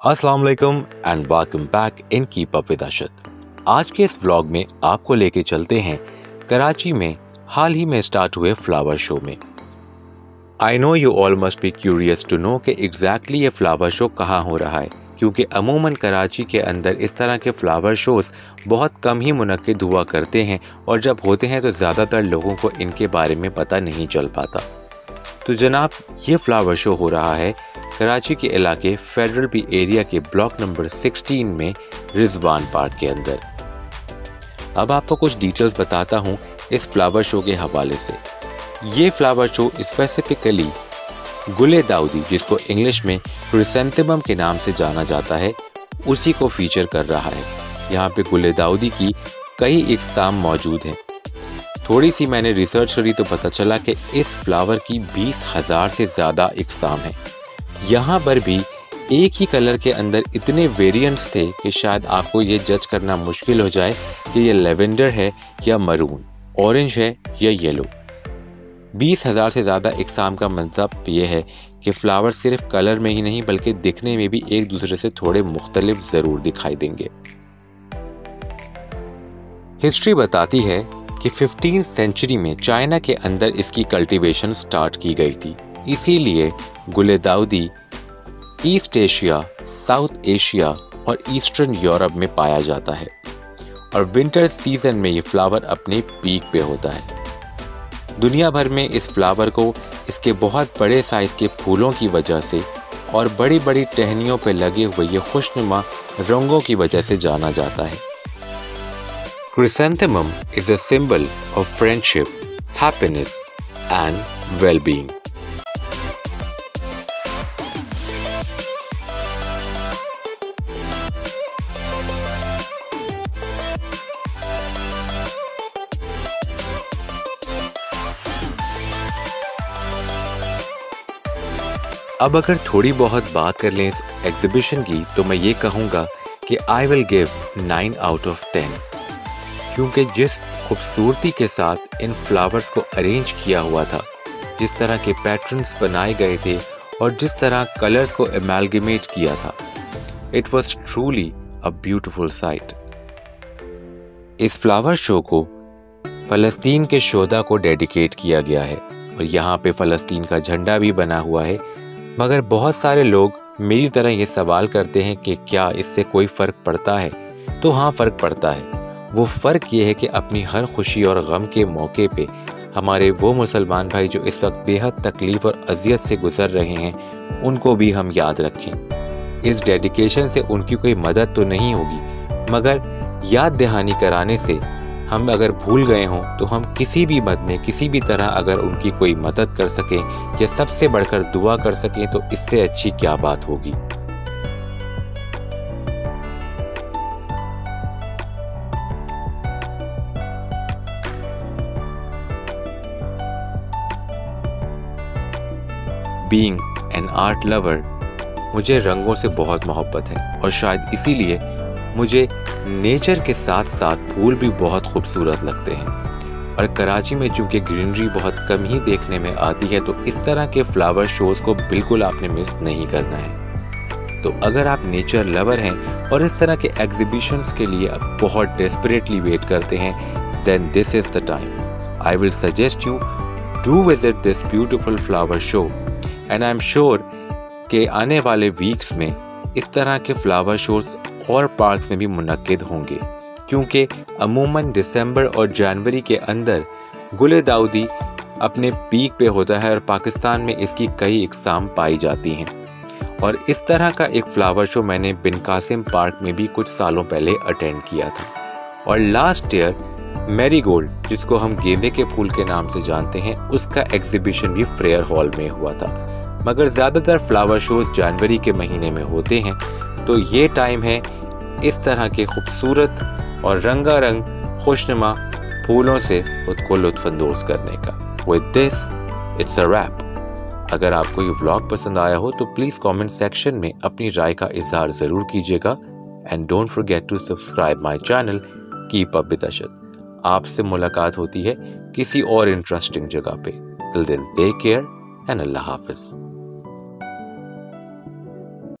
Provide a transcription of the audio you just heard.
अस्सलाम वालेकुम and welcome back in keep up with Ashad आज के इस व्लॉग में आपको लेके चलते हैं कराची में हाल ही में स्टार्ट हुए फ्लावर शो में। I know you all must be curious to know कि एग्जैक्टली ये फ्लावर शो कहाँ हो रहा है, क्योंकि अमूमन कराची के अंदर इस तरह के फ्लावर शोज़ बहुत कम ही मुनद हुआ करते हैं और जब होते हैं तो ज़्यादातर लोगों को इनके बारे में पता नहीं चल पाता। तो जनाब, ये फ्लावर शो हो रहा है कराची के इलाके फेडरल बी एरिया के ब्लॉक नंबर 16 में रिजवान पार्क के अंदर। अब आपको कुछ डिटेल्स बताता हूँ इस फ्लावर शो के हवाले से। ये फ्लावर शो स्पेसिफिकली गुले दाऊदी, जिसको इंग्लिश में क्रिसेंथेमम के नाम से जाना जाता है, उसी को फीचर कर रहा है। यहाँ पे गुले दाऊदी की कई इकसाम मौजूद हैं। थोड़ी सी मैंने रिसर्च करी तो पता चला कि इस फ्लावर की बीस हज़ार से ज़्यादा इकसाम है। यहाँ पर भी एक ही कलर के अंदर इतने वेरिएंट्स थे कि शायद आपको ये जज करना मुश्किल हो जाए कि ये लेवेंडर है या मरून ऑरेंज है या येलो बीस हज़ार से ज़्यादा इकसाम का मतलब ये है कि फ्लावर सिर्फ़ कलर में ही नहीं बल्कि दिखने में भी एक दूसरे से थोड़े मुख्तलिफ़ ज़रूर दिखाई देंगे। हिस्ट्री बताती है कि फिफ्टीन सेंचुरी में चाइना के अंदर इसकी कल्टीवेशन स्टार्ट की गई थी। इसीलिए गुलेदाउदी ईस्ट एशिया साउथ एशिया और ईस्टर्न यूरोप में पाया जाता है। और विंटर सीज़न में ये फ्लावर अपने पीक पे होता है। दुनिया भर में इस फ्लावर को इसके बहुत बड़े साइज़ के फूलों की वजह से और बड़ी बड़ी टहनियों पर लगे हुए ये खुशनुमा रंगों की वजह से जाना जाता है। Chrysanthemum is a symbol of friendship happiness and wellbeing अब अगर थोड़ी बहुत बात कर लें इस एग्जीबिशन की तो मैं ये कहूँगा कि I will give nine out of ten क्योंकि जिस खूबसूरती के साथ इन फ्लावर्स को अरेंज किया हुआ था, जिस तरह के पैटर्न्स बनाए गए थे और जिस तरह कलर्स को एमेलगमेट किया था it was truly a beautiful sight इस फ्लावर शो को फ़लस्तीन के शोदा को डेडिकेट किया गया है और यहाँ पे फ़लस्तीन का झंडा भी बना हुआ है, मगर बहुत सारे लोग मेरी तरह ये सवाल करते हैं कि क्या इससे कोई फ़र्क पड़ता है? तो हाँ फ़र्क पड़ता है। वो फ़र्क ये है कि अपनी हर खुशी और गम के मौके पे हमारे वो मुसलमान भाई जो इस वक्त बेहद तकलीफ़ और अजियत से गुज़र रहे हैं, उनको भी हम याद रखें। इस डेडिकेशन से उनकी कोई मदद तो नहीं होगी, मगर याद दहानी कराने से हम अगर भूल गए हों तो हम किसी भी मद में, किसी भी तरह अगर उनकी कोई मदद कर सकें या सबसे बढ़कर दुआ कर सकें तो इससे अच्छी क्या बात होगी? बीइंग एन आर्ट लवर मुझे रंगों से बहुत मोहब्बत है और शायद इसीलिए मुझे नेचर के साथ साथ फूल भी बहुत खूबसूरत लगते हैं। और कराची में चूँकि ग्रीनरी बहुत कम ही देखने में आती है तो इस तरह के फ्लावर शोज़ को बिल्कुल आपने मिस नहीं करना है। तो अगर आप नेचर लवर हैं और इस तरह के एग्जीबिशंस के लिए आप बहुत डेस्परेटली वेट करते हैं then this is the time I will suggest you do visit this beautiful flower show and I am sure कि आने वाले वीक्स में इस तरह के फ्लावर शोज़ और पार्क्स में भी मुनद होंगे। क्योंकि अमूमन दिसंबर और जनवरी के अंदर गुल दाऊदी अपने पीक पे होता है और पाकिस्तान में इसकी कई इकसाम पाई जाती हैं। और इस तरह का एक फ्लावर शो मैंने बिन कासिम पार्क में भी कुछ सालों पहले अटेंड किया था। और लास्ट ईयर मैरी गोल्ड जिसको हम गेंदे के फूल के नाम से जानते हैं, उसका एग्जीबिशन भी फ्रेयर हॉल में हुआ था। मगर ज़्यादातर फ्लावर शोज़ जनवरी के महीने में होते हैं तो ये टाइम है इस तरह के खूबसूरत और रंगारंग, खुशनुमा फूलों से खुद को लुत्फानंदोज करने का। With this it's a wrap अगर आपको ये व्लॉग पसंद आया हो तो प्लीज़ कमेंट सेक्शन में अपनी राय का इजहार ज़रूर कीजिएगा and don't forget to subscribe my channel keep up with Ashad आपसे मुलाकात होती है किसी और इंटरेस्टिंग जगह पे। Till then take care and अल्लाह हाफिज़